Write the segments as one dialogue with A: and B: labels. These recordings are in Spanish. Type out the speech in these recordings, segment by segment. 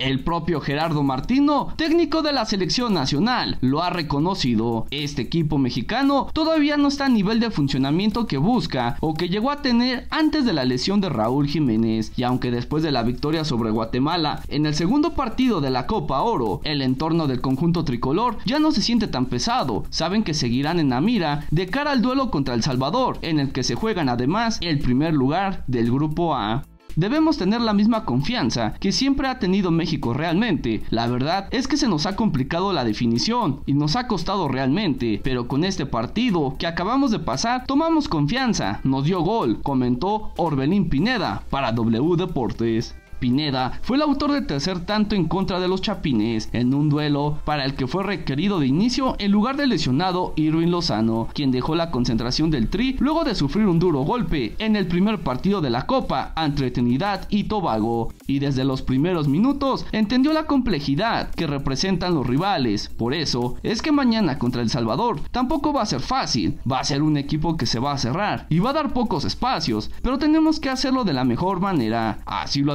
A: El propio Gerardo Martino, técnico de la selección nacional, lo ha reconocido. Este equipo mexicano todavía no está a nivel de funcionamiento que busca o que llegó a tener antes de la lesión de Raúl Jiménez. Y aunque después de la victoria sobre Guatemala en el segundo partido de la Copa Oro, el entorno del conjunto tricolor ya no se siente tan pesado. Saben que seguirán en la mira de cara al duelo contra El Salvador, en el que se juegan además el primer lugar del grupo A. Debemos tener la misma confianza que siempre ha tenido México realmente. La verdad es que se nos ha complicado la definición y nos ha costado realmente, pero con este partido que acabamos de pasar tomamos confianza, nos dio gol, comentó Orbelín Pineda para W Deportes. Pineda fue el autor del tercer tanto en contra de los Chapines en un duelo para el que fue requerido de inicio en lugar del lesionado Irwin Lozano, quien dejó la concentración del Tri luego de sufrir un duro golpe en el primer partido de la Copa ante Trinidad y Tobago, y desde los primeros minutos entendió la complejidad que representan los rivales. Por eso es que mañana contra El Salvador tampoco va a ser fácil, va a ser un equipo que se va a cerrar y va a dar pocos espacios, pero tenemos que hacerlo de la mejor manera, así lo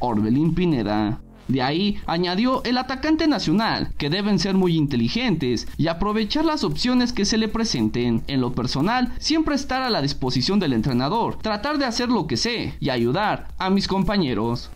A: Orbelín Pineda. De ahí añadió el atacante nacional, que deben ser muy inteligentes y aprovechar las opciones que se le presenten. En lo personal, siempre estar a la disposición del entrenador, tratar de hacer lo que sé y ayudar a mis compañeros.